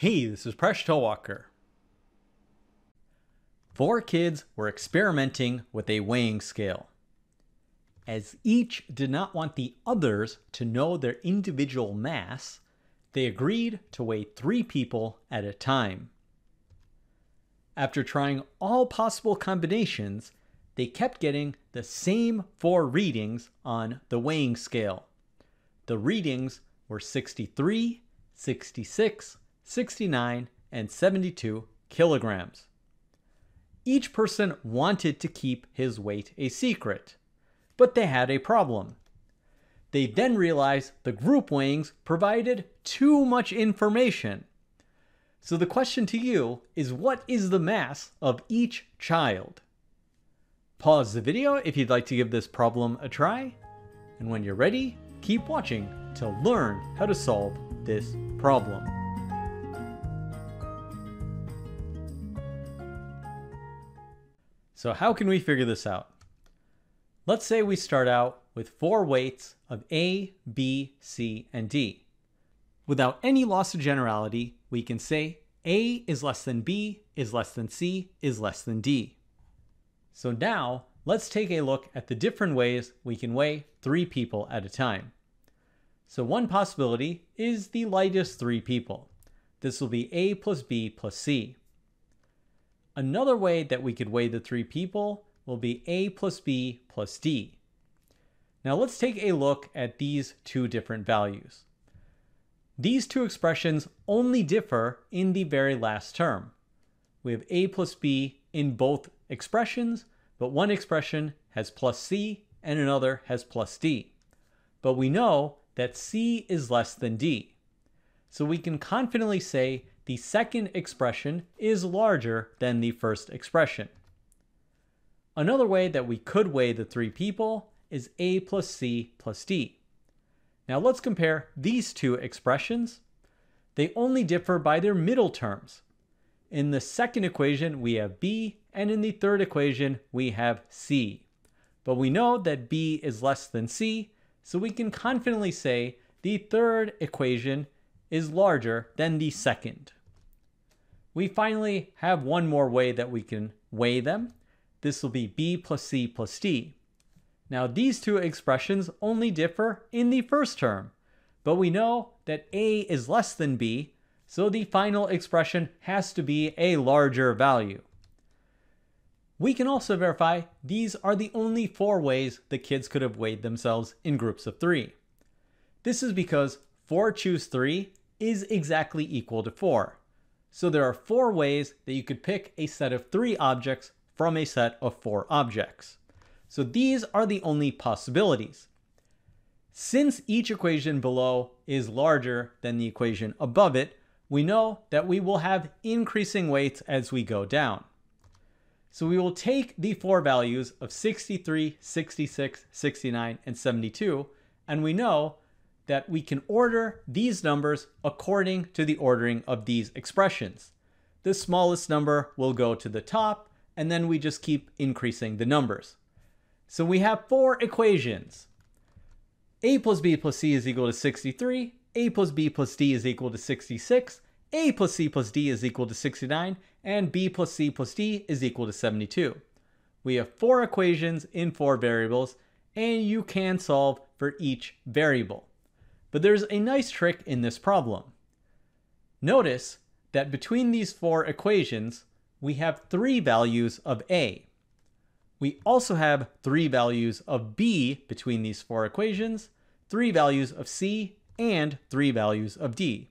Hey, this is Presh Talwalkar. Four kids were experimenting with a weighing scale. As each did not want the others to know their individual mass, they agreed to weigh three people at a time. After trying all possible combinations, they kept getting the same four readings on the weighing scale. The readings were 63, 66, 69, and 72 kilograms. Each person wanted to keep his weight a secret, but they had a problem. They then realized the group weighings provided too much information. So the question to you is what is the mass of each child? Pause the video if you'd like to give this problem a try. And when you're ready, keep watching to learn how to solve this problem. So how can we figure this out? Let's say we start out with four weights of A, B, C, and D. Without any loss of generality, we can say A is less than B, is less than C, is less than D. So now, let's take a look at the different ways we can weigh three people at a time. So one possibility is the lightest three people. This will be A plus B plus C. Another way that we could weigh the three people will be A plus B plus D. Now let's take a look at these two different values. These two expressions only differ in the very last term. We have A plus B in both expressions, but one expression has plus C and another has plus D. But we know that C is less than D. So we can confidently say the second expression is larger than the first expression. Another way that we could weigh the three people is A plus C plus D. Now let's compare these two expressions. They only differ by their middle terms. In the second equation, we have B, and in the third equation, we have C. But we know that B is less than C, so we can confidently say the third equation is larger than the second. We finally have one more way that we can weigh them. This will be b plus c plus d. Now these two expressions only differ in the first term, but we know that a is less than b, so the final expression has to be a larger value. We can also verify these are the only four ways the kids could have weighed themselves in groups of three. This is because 4 choose 3 is exactly equal to 4. So there are four ways that you could pick a set of three objects from a set of four objects. So these are the only possibilities. Since each equation below is larger than the equation above it, we know that we will have increasing weights as we go down. So we will take the four values of 63, 66, 69, and 72, and we know that we can order these numbers according to the ordering of these expressions. The smallest number will go to the top, and then we just keep increasing the numbers. So we have four equations. A plus B plus C is equal to 63, A plus B plus D is equal to 66, A plus C plus D is equal to 69, and B plus C plus D is equal to 72. We have four equations in four variables, and you can solve for each variable. But there's a nice trick in this problem. Notice that between these four equations, we have three values of A. We also have three values of B between these four equations, three values of C, and three values of D.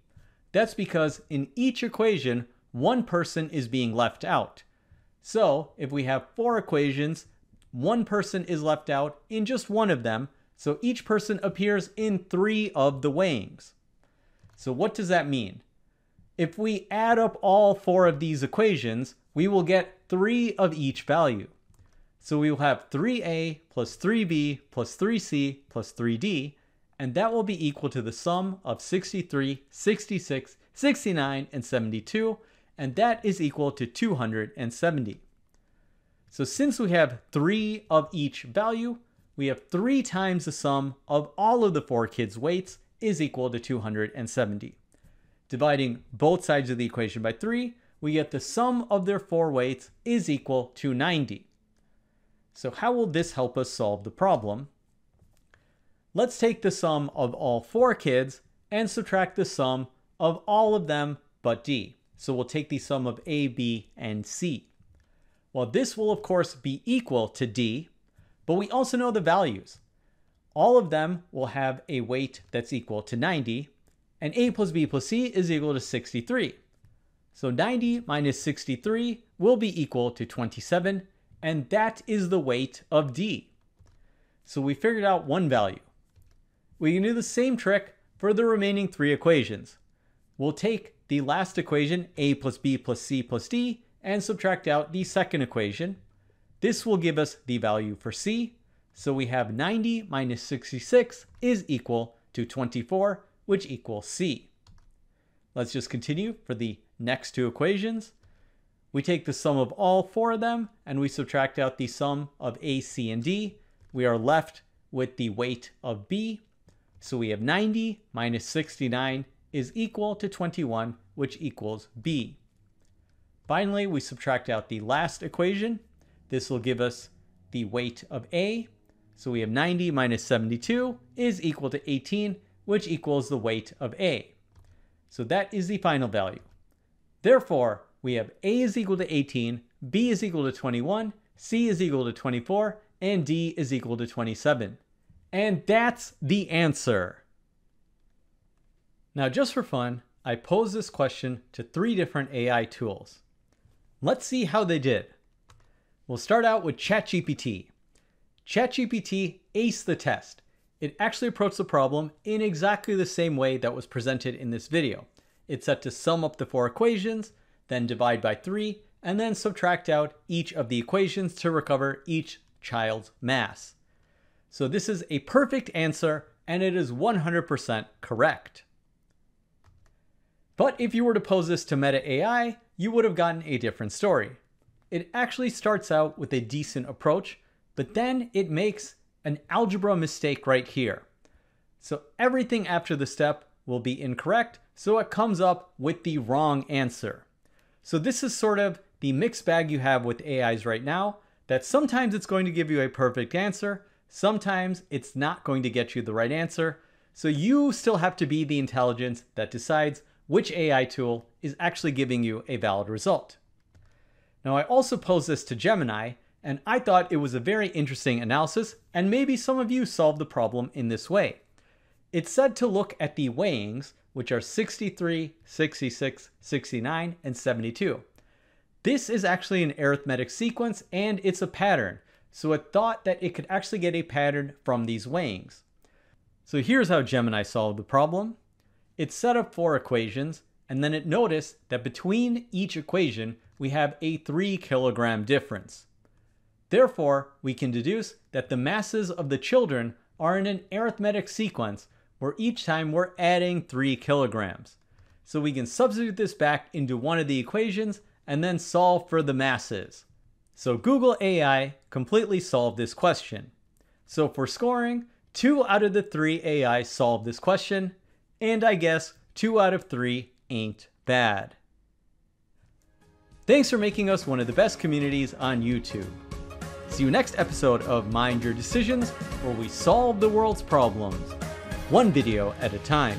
That's because in each equation, one person is being left out. So if we have four equations, one person is left out in just one of them, so each person appears in three of the weighings. So what does that mean? If we add up all four of these equations, we will get three of each value. So we will have 3a plus 3b plus 3c plus 3d, and that will be equal to the sum of 63, 66, 69, and 72, and that is equal to 270. So since we have three of each value, we have three times the sum of all of the four kids' weights is equal to 270. Dividing both sides of the equation by 3, we get the sum of their four weights is equal to 90. So how will this help us solve the problem? Let's take the sum of all four kids and subtract the sum of all of them but D. So we'll take the sum of A, B, and C. Well, this will of course be equal to D, but we also know the values. All of them will have a weight that's equal to 90, and A plus B plus C is equal to 63. So 90 minus 63 will be equal to 27, and that is the weight of D. So we figured out one value. We can do the same trick for the remaining three equations. We'll take the last equation, a plus b plus c plus d, and subtract out the second equation. This will give us the value for c, so we have 90 minus 66 is equal to 24, which equals c. Let's just continue for the next two equations. We take the sum of all four of them and we subtract out the sum of A, C, and D. We are left with the weight of B. So we have 90 minus 69 is equal to 21, which equals B. Finally, we subtract out the last equation. This will give us the weight of A. So we have 90 minus 72 is equal to 18, which equals the weight of A. So that is the final value. Therefore, we have A is equal to 18, B is equal to 21, C is equal to 24, and D is equal to 27. And that's the answer. Now, just for fun, I posed this question to three different AI tools. Let's see how they did. We'll start out with ChatGPT. ChatGPT aced the test. It actually approached the problem in exactly the same way that was presented in this video. It's set to sum up the four equations, then divide by 3, and then subtract out each of the equations to recover each child's mass. So this is a perfect answer, and it is 100% correct. But if you were to pose this to Meta AI, you would have gotten a different story. It actually starts out with a decent approach, but then it makes an algebra mistake right here. So everything after the step will be incorrect, so it comes up with the wrong answer. So this is sort of the mixed bag you have with AIs right now, that sometimes it's going to give you a perfect answer, sometimes it's not going to get you the right answer, so you still have to be the intelligence that decides which AI tool is actually giving you a valid result. Now I also posed this to Gemini, and I thought it was a very interesting analysis, and maybe some of you solved the problem in this way. It's said to look at the weighings, which are 63, 66, 69, and 72. This is actually an arithmetic sequence and it's a pattern, so it thought that it could actually get a pattern from these weighings. So here's how Gemini solved the problem. It set up four equations, and then it noticed that between each equation, we have a 3 kilogram difference. Therefore, we can deduce that the masses of the children are in an arithmetic sequence where each time we're adding 3 kilograms. So we can substitute this back into one of the equations and then solve for the masses. So Google AI completely solved this question. So for scoring, 2 out of the 3 AI solved this question, and I guess 2 out of 3 ain't bad. Thanks for making us one of the best communities on YouTube. See you next episode of Mind Your Decisions, where we solve the world's problems one video at a time.